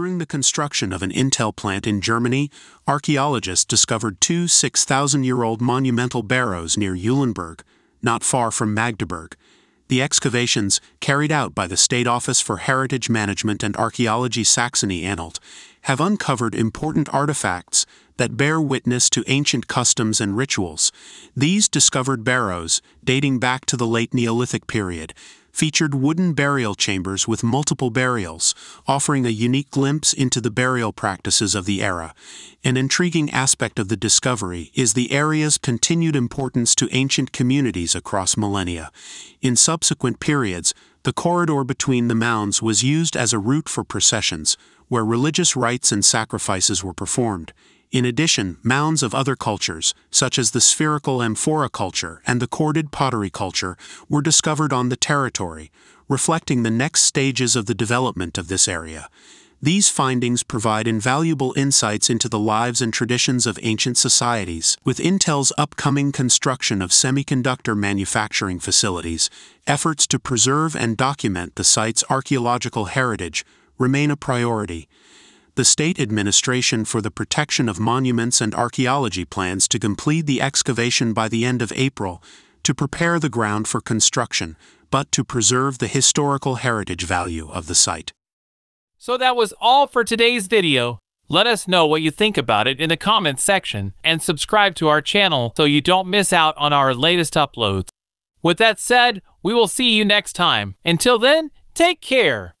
During the construction of an Intel plant in Germany, archaeologists discovered two 6,000 year old monumental barrows near Eulenberg, not far from Magdeburg. The excavations, carried out by the State Office for Heritage Management and Archaeology Saxony Anhalt, have uncovered important artifacts that bear witness to ancient customs and rituals. These discovered barrows, dating back to the late Neolithic period, featured wooden burial chambers with multiple burials, offering a unique glimpse into the burial practices of the era. An intriguing aspect of the discovery is the area's continued importance to ancient communities across millennia. In subsequent periods, the corridor between the mounds was used as a route for processions, where religious rites and sacrifices were performed. In addition, mounds of other cultures, such as the spherical amphora culture and the corded pottery culture, were discovered on the territory, reflecting the next stages of the development of this area. These findings provide invaluable insights into the lives and traditions of ancient societies. With Intel's upcoming construction of semiconductor manufacturing facilities, efforts to preserve and document the site's archaeological heritage remain a priority the State Administration for the Protection of Monuments and Archaeology plans to complete the excavation by the end of April to prepare the ground for construction, but to preserve the historical heritage value of the site. So that was all for today's video. Let us know what you think about it in the comments section and subscribe to our channel so you don't miss out on our latest uploads. With that said, we will see you next time. Until then, take care.